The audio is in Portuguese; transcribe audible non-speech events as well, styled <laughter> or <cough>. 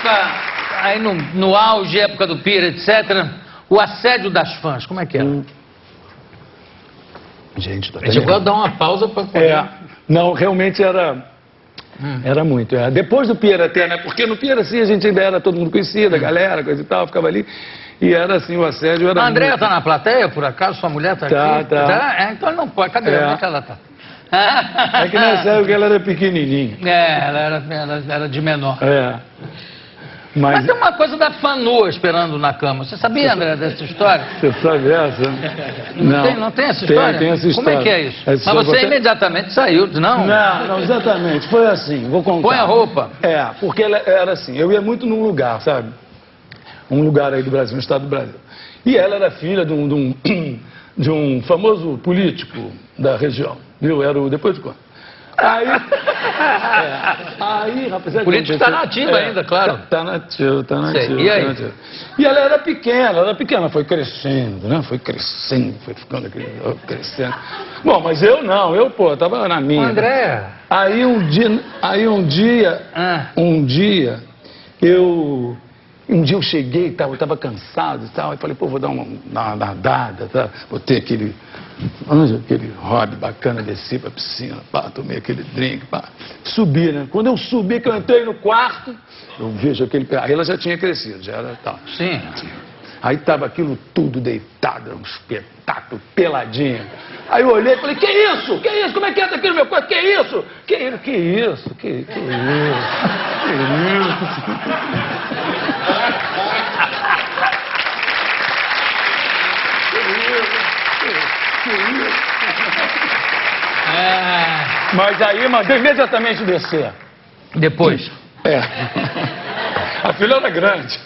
época, aí no, no auge, época do Pira, etc., o assédio das fãs, como é que era? Hum. Gente, tô A gente chegou a dar uma pausa poder... É, não, realmente era. Era muito. é. Depois do Pierre até, né? Porque no Pierre, assim, a gente ainda era todo mundo conhecido, a galera, coisa e tal, ficava ali. E era assim, o assédio era. A Andréia muito... tá na plateia, por acaso? Sua mulher tá, Tá, aqui? tá. É, então não pode. Cadê? É. Onde é que ela tá? É que nessa época ela era pequenininha. É, ela era, ela era de menor. É. Mas Mas. tem uma coisa da fã nua esperando na cama. Você sabia, André, dessa história? <laughs> Você sabe essa? Não, tem, não tem essa história? Tem, tem essa Como história. é que é isso? Essa Mas história você até- imediatamente saiu, não, Não, não, exatamente. Foi assim, vou contar. põe a roupa. É, porque ela era assim, eu ia muito num lugar, sabe? Um lugar aí do Brasil, no estado do Brasil. E ela era filha de um, de um, <clears throat> de um famoso político da região, viu? Era o, depois de conta. Aí, é, <laughs> aí, rapaz... que Político tá aconteceu? na ativa ainda, claro. Tá, tá nativo, tá Sei. nativo. E tá aí? E ela era pequena, ela era pequena, foi crescendo, né? Foi crescendo, foi ficando crescendo. Bom, mas eu não, eu, pô, tava na minha. André. Aí um dia, aí um dia, Ah. um dia, eu, um dia eu cheguei e tal, eu estava cansado e tal, e falei, pô, vou dar uma, nadada, tá? botei aquele, onde, aquele hobby bacana, desci pra piscina, pá, tomei aquele drink, pá, subi, né? Quando eu subi, que eu entrei no quarto, eu vejo aquele, aí ela já tinha crescido, já era tal. Sim. Aí tava aquilo tudo deitado, um espetáculo, peladinho. Aí eu olhei e falei, que isso? Que isso? Como é que entra aqui no meu quarto? Que isso? Que isso? Que isso? Que, que isso? Que isso? <laughs> É, Mas aí mandou imediatamente descer. depois. É. A filha era grande.